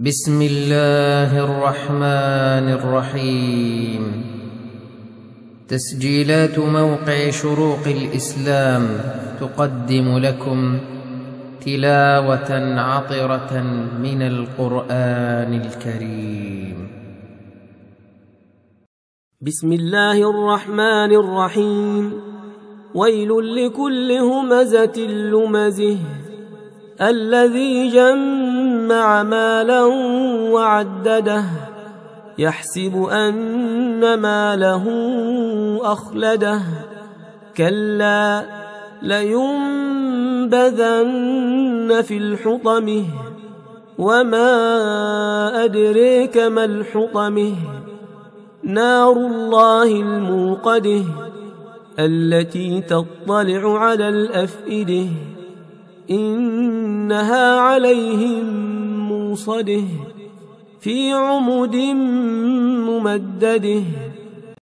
بسم الله الرحمن الرحيم. تسجيلات موقع شروق الإسلام تقدم لكم تلاوة عطرة من القرآن الكريم. بسم الله الرحمن الرحيم. ويل لكل همزة لمزه. الذي جمع مالا وعدده يحسب أن ماله أخلده. كلا لينبذن في الحطمه وما أدريك ما الحطمه نار الله الموقده التي تطلع على الأفئدة. إنها عليهم موصده في عمد ممدده